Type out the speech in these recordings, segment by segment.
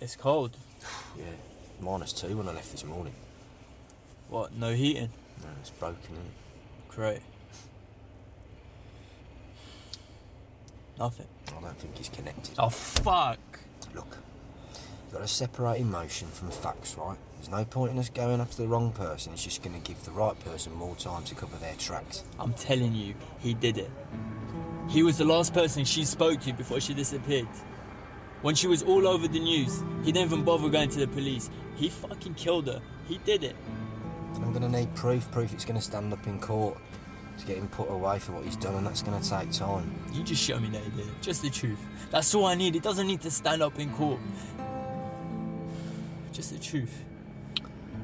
It's cold. Yeah, minus two when I left this morning. What? No heating? No, it's broken, isn't it? Great. Nothing. I don't think it's connected. Oh fuck! Look, you've got to separate emotion from facts, right? There's no point in us going after the wrong person. It's just going to give the right person more time to cover their tracks. I'm telling you, he did it. He was the last person she spoke to before she disappeared. When she was all over the news, he didn't even bother going to the police. He fucking killed her. He did it. I'm going to need proof, proof it's going to stand up in court to get him put away for what he's done, and that's going to take time. You just show me that he did it. Just the truth. That's all I need. It doesn't need to stand up in court. Just the truth.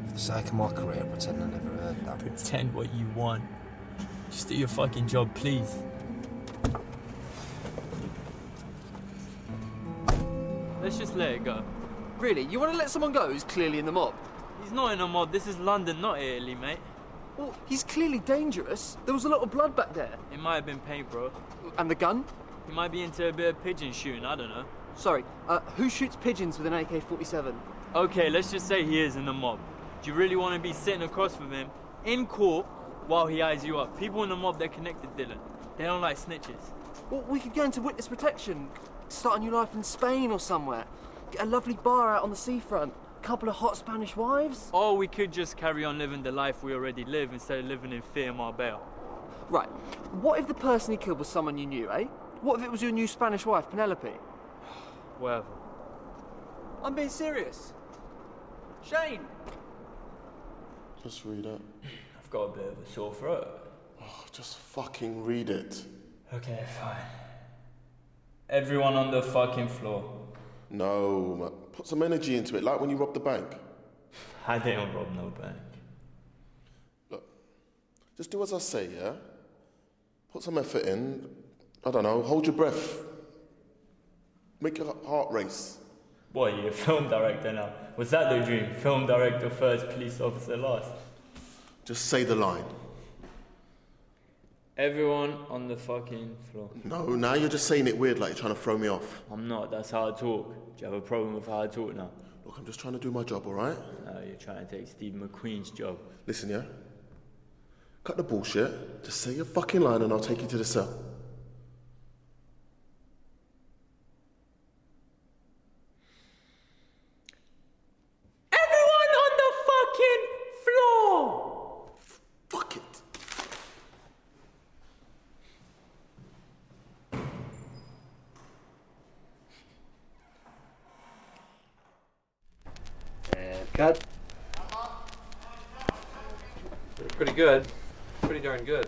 For the sake of my career, pretend I never heard that. Pretend what you want. Just do your fucking job, please. Let's just let it go. Really? You want to let someone go who's clearly in the mob? He's not in a mob. This is London, not Italy, mate. Well, he's clearly dangerous. There was a lot of blood back there. It might have been paint, bro. And the gun? He might be into a bit of pigeon shooting. I don't know. Sorry, uh, who shoots pigeons with an AK-47? Okay, let's just say he is in the mob. Do you really want to be sitting across from him in court while he eyes you up? People in the mob, they're connected, Dylan. They don't like snitches. Well, we could go into witness protection, start a new life in Spain or somewhere. Get a lovely bar out on the seafront. A Couple of hot Spanish wives. Or we could just carry on living the life we already live instead of living in fear Marbella. Right. What if the person he killed was someone you knew, eh? What if it was your new Spanish wife, Penelope? Whatever. I'm being serious. Shane! Just read it. I've got a bit of a sore throat. Oh, just fucking read it. Okay, fine. Everyone on the fucking floor. No, man. Put some energy into it, like when you robbed the bank. I didn't rob no bank. Look, just do as I say, yeah? Put some effort in. I don't know, hold your breath. Make your heart race. What, you're a film director now? Was that the dream? Film director first, police officer last. Just say the line. Everyone on the fucking floor. No, now you're just saying it weird, like you're trying to throw me off. I'm not, that's how I talk. Do you have a problem with how I talk now? Look, I'm just trying to do my job, alright? No, you're trying to take Steve McQueen's job. Listen, yeah? Cut the bullshit. Just say your fucking line and I'll take you to the cell. Everyone on the fucking floor! Fuck it. And cut. Pretty good. Pretty darn good.